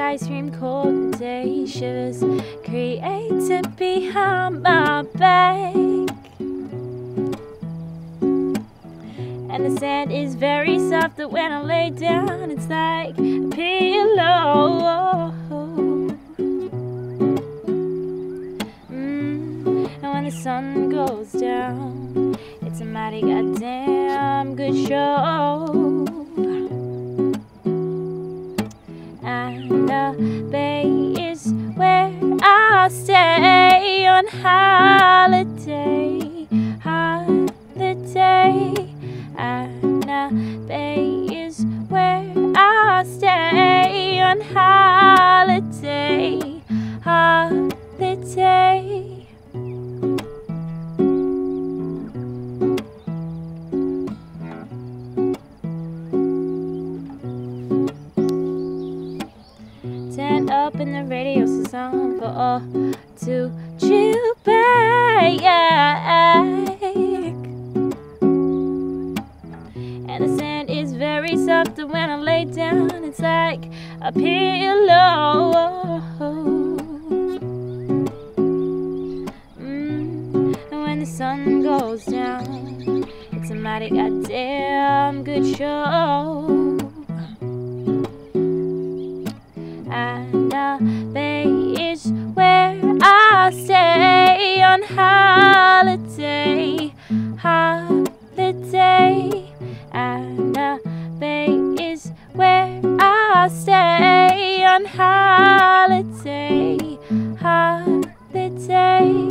ice cream cold day shivers created behind my back. And the sand is very soft that when I lay down, it's like a pillow. Mm, and when the sun goes down, it's a mighty goddamn good show. Bay is where I stay on holiday, holiday. The bay is where I stay on holiday. Up in the radio system for all to chew back. And the sand is very soft, and when I lay down, it's like a pillow. Mm, and when the sun goes down, it's a mighty goddamn good show. The bay is where I stay on holiday, holiday. And uh, the bay is where I stay on holiday, holiday.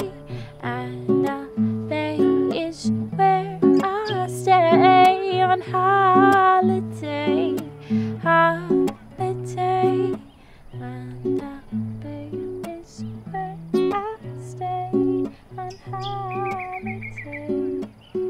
And uh, the bay is where I stay on holiday. mountain.